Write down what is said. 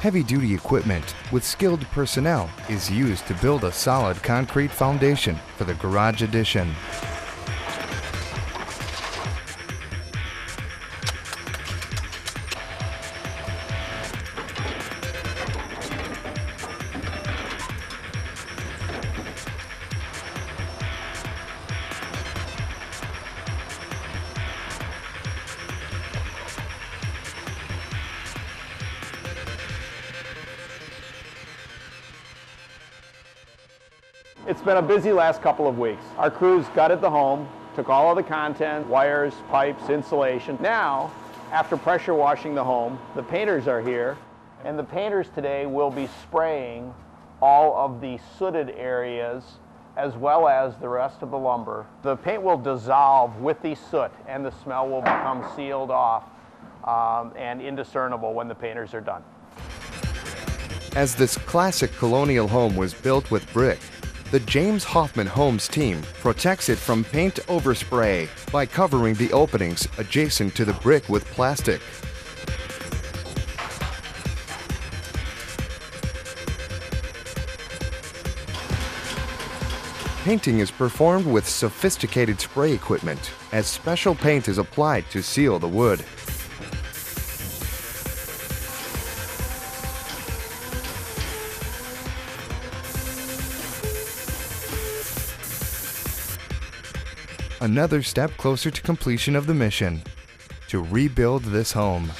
heavy-duty equipment with skilled personnel is used to build a solid concrete foundation for the garage addition. It's been a busy last couple of weeks. Our crews gutted the home, took all of the content, wires, pipes, insulation. Now, after pressure washing the home, the painters are here, and the painters today will be spraying all of the sooted areas as well as the rest of the lumber. The paint will dissolve with the soot and the smell will become sealed off um, and indiscernible when the painters are done. As this classic colonial home was built with brick, the James Hoffman Homes team protects it from paint overspray by covering the openings adjacent to the brick with plastic. Painting is performed with sophisticated spray equipment as special paint is applied to seal the wood. Another step closer to completion of the mission to rebuild this home.